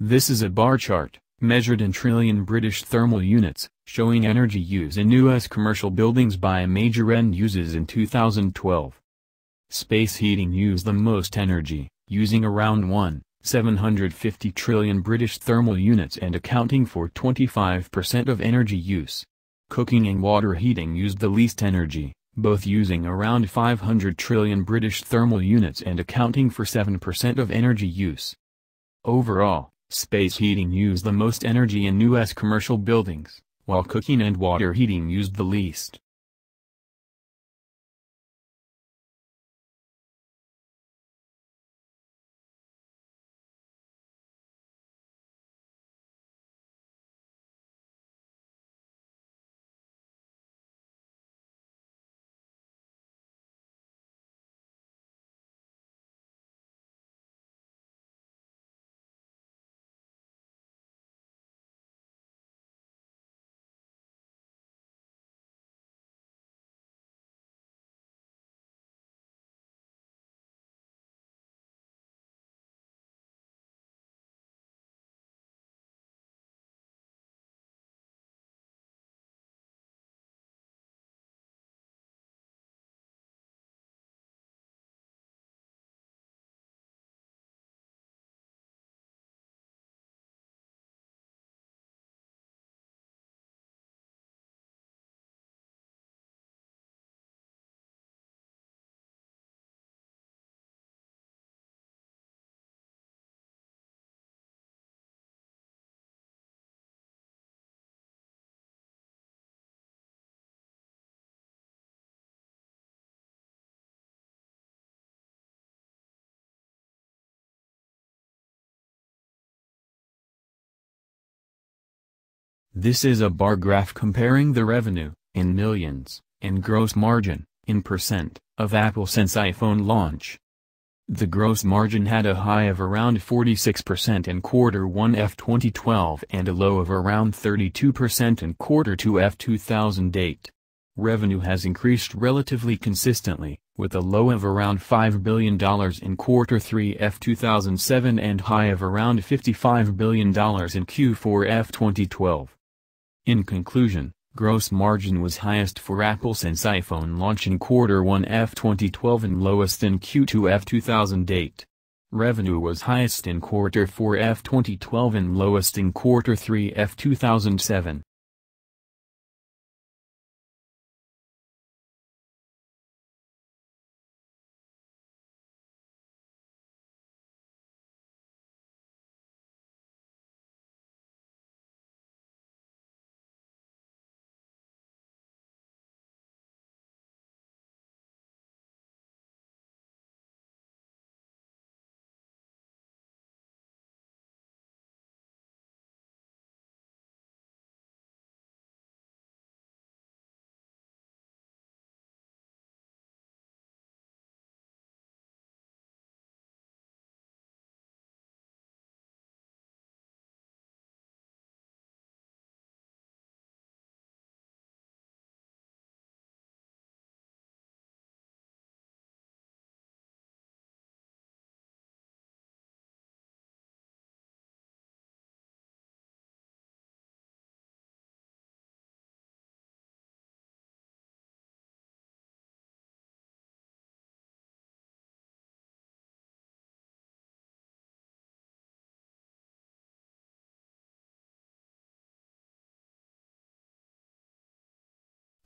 This is a bar chart, measured in trillion British thermal units, showing energy use in U.S. commercial buildings by major end uses in 2012. Space heating used the most energy, using around 1, 750 trillion British thermal units and accounting for 25% of energy use. Cooking and water heating used the least energy, both using around 500 trillion British thermal units and accounting for 7% of energy use. Overall, space heating used the most energy in U.S. commercial buildings, while cooking and water heating used the least. This is a bar graph comparing the revenue, in millions, and gross margin, in percent, of Apple since iPhone launch. The gross margin had a high of around 46% in quarter 1 F 2012 and a low of around 32% in quarter 2 F 2008. Revenue has increased relatively consistently, with a low of around $5 billion in quarter 3 F 2007 and high of around $55 billion in Q4 F 2012. In conclusion, gross margin was highest for Apple since iPhone launch in quarter 1 F 2012 and lowest in Q2 F 2008. Revenue was highest in quarter 4 F 2012 and lowest in quarter 3 F 2007.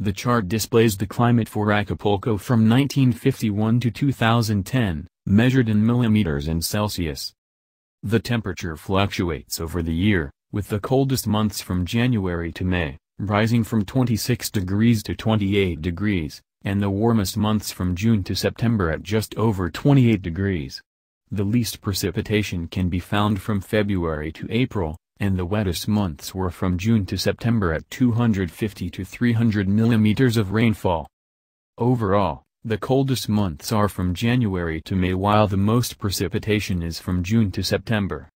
The chart displays the climate for Acapulco from 1951 to 2010, measured in millimeters and Celsius. The temperature fluctuates over the year, with the coldest months from January to May, rising from 26 degrees to 28 degrees, and the warmest months from June to September at just over 28 degrees. The least precipitation can be found from February to April, and the wettest months were from June to September at 250 to 300 millimeters of rainfall. Overall, the coldest months are from January to May while the most precipitation is from June to September.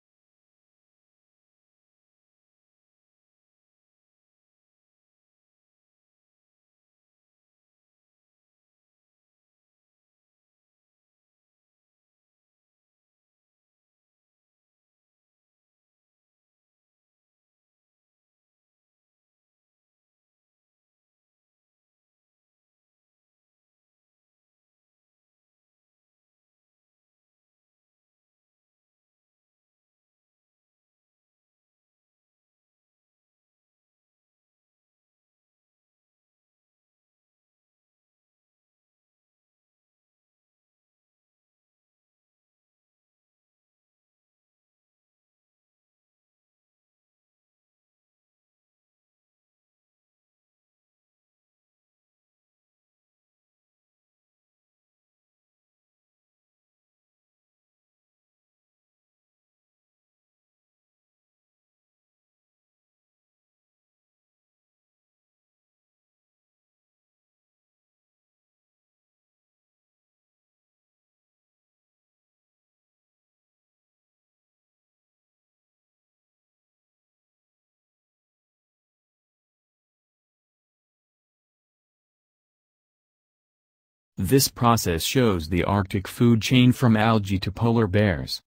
This process shows the Arctic food chain from algae to polar bears.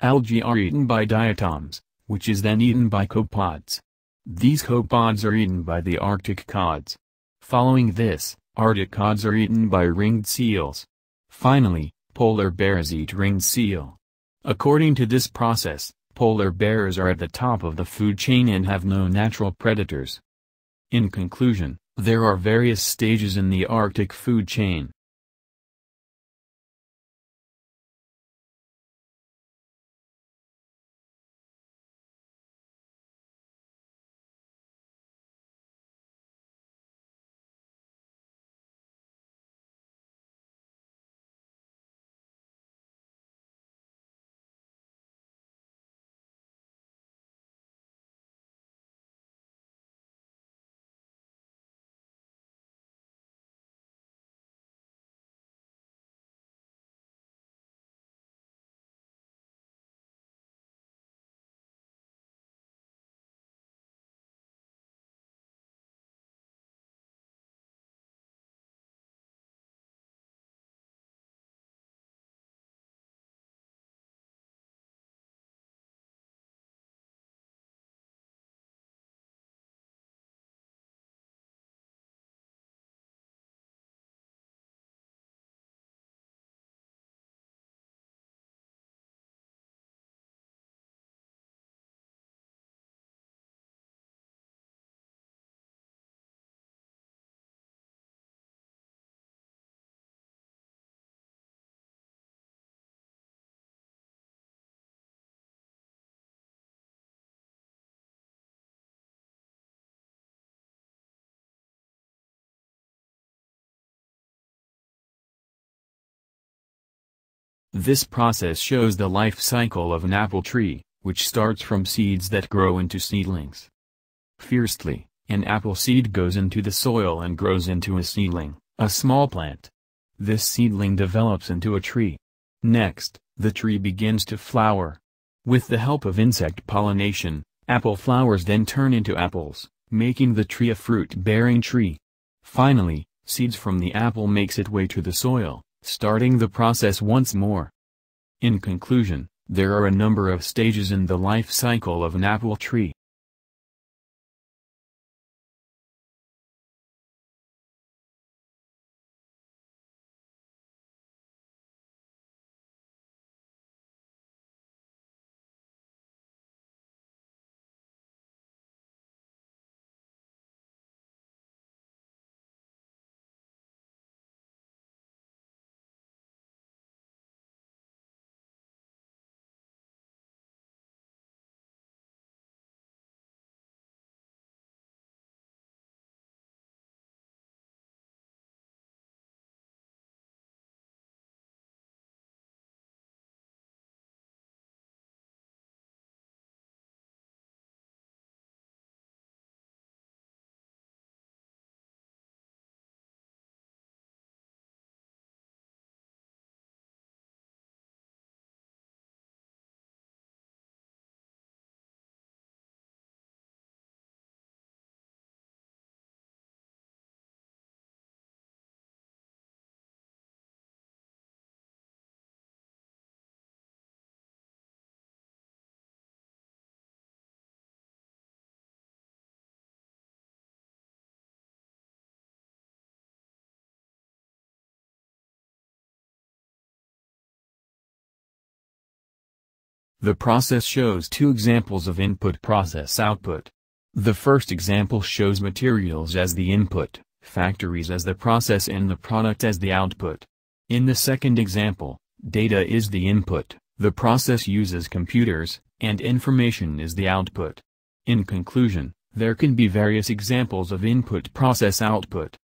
Algae are eaten by diatoms, which is then eaten by copepods. These copepods are eaten by the Arctic cods. Following this, Arctic cods are eaten by ringed seals. Finally, polar bears eat ringed seal. According to this process, polar bears are at the top of the food chain and have no natural predators. In conclusion, there are various stages in the Arctic food chain. This process shows the life cycle of an apple tree, which starts from seeds that grow into seedlings. Firstly, an apple seed goes into the soil and grows into a seedling, a small plant. This seedling develops into a tree. Next, the tree begins to flower. With the help of insect pollination, apple flowers then turn into apples, making the tree a fruit-bearing tree. Finally, seeds from the apple makes it way to the soil, starting the process once more. In conclusion, there are a number of stages in the life cycle of an apple tree. The process shows two examples of input-process-output. The first example shows materials as the input, factories as the process and the product as the output. In the second example, data is the input, the process uses computers, and information is the output. In conclusion, there can be various examples of input-process-output.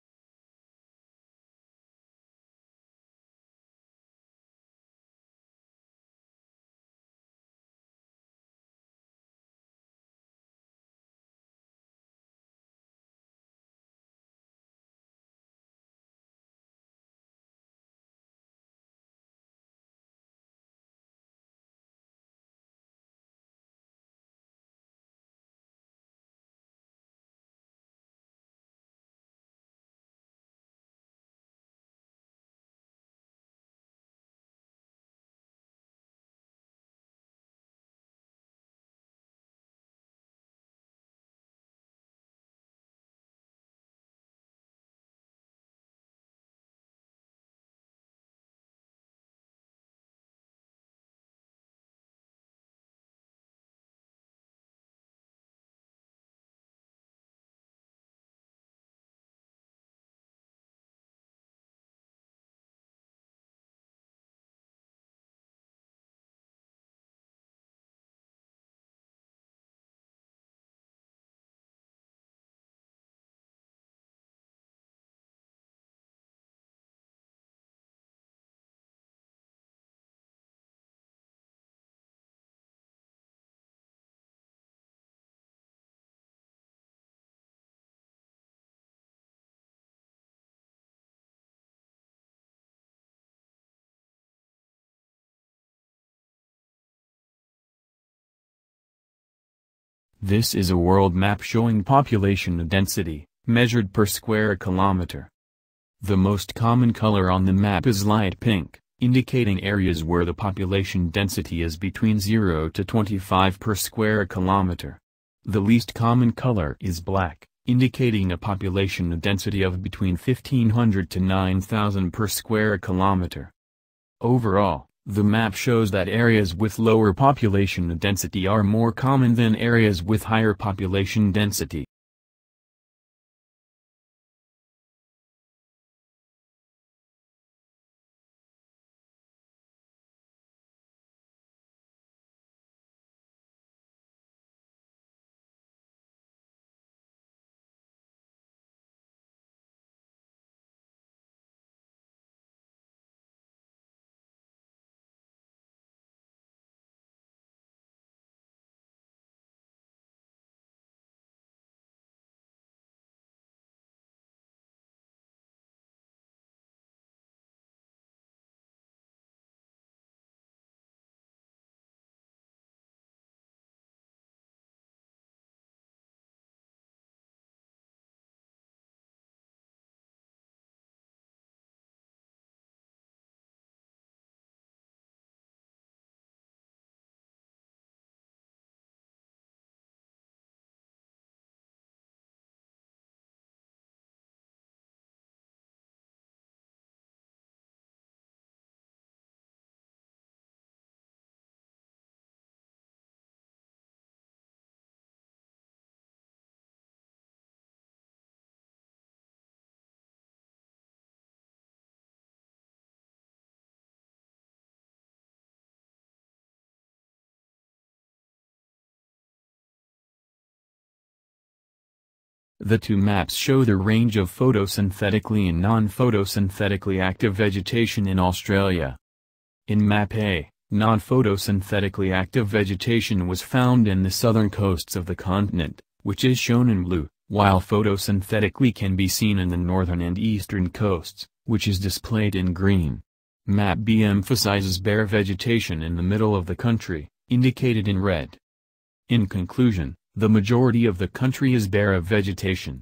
This is a world map showing population density, measured per square kilometer. The most common color on the map is light pink, indicating areas where the population density is between 0 to 25 per square kilometer. The least common color is black, indicating a population density of between 1500 to 9000 per square kilometer. Overall, the map shows that areas with lower population density are more common than areas with higher population density. The two maps show the range of photosynthetically and non-photosynthetically active vegetation in Australia. In Map A, non-photosynthetically active vegetation was found in the southern coasts of the continent, which is shown in blue, while photosynthetically can be seen in the northern and eastern coasts, which is displayed in green. Map B emphasizes bare vegetation in the middle of the country, indicated in red. In conclusion, the majority of the country is bare of vegetation.